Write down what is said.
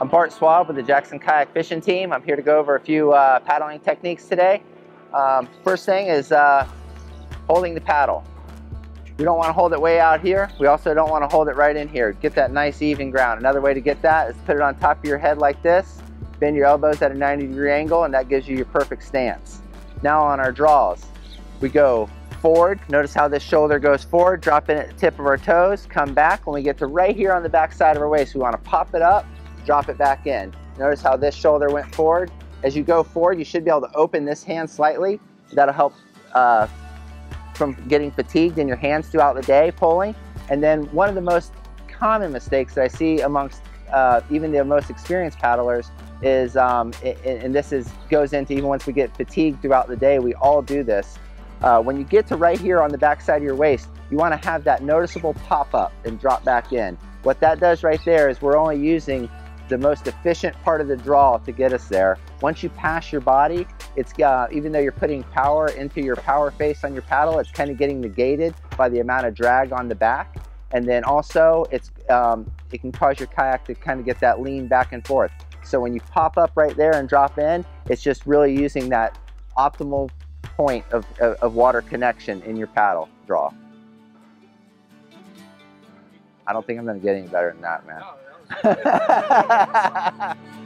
I'm Bart Swab with the Jackson Kayak Fishing Team. I'm here to go over a few uh, paddling techniques today. Um, first thing is uh, holding the paddle. We don't want to hold it way out here. We also don't want to hold it right in here. Get that nice even ground. Another way to get that is put it on top of your head like this, bend your elbows at a 90 degree angle, and that gives you your perfect stance. Now on our draws, we go forward. Notice how this shoulder goes forward, drop in at the tip of our toes, come back. When we get to right here on the back side of our waist, we want to pop it up, drop it back in. Notice how this shoulder went forward. As you go forward, you should be able to open this hand slightly. That'll help uh, from getting fatigued in your hands throughout the day pulling. And then one of the most common mistakes that I see amongst uh, even the most experienced paddlers is, um, and this is goes into even once we get fatigued throughout the day, we all do this, uh, when you get to right here on the backside of your waist, you want to have that noticeable pop up and drop back in. What that does right there is we're only using the most efficient part of the draw to get us there. Once you pass your body, it's uh, even though you're putting power into your power face on your paddle, it's kind of getting negated by the amount of drag on the back. And then also, it's um, it can cause your kayak to kind of get that lean back and forth. So when you pop up right there and drop in, it's just really using that optimal point of, of, of water connection in your paddle draw. I don't think I'm to get any better than that, man. Ha ha ha ha ha ha!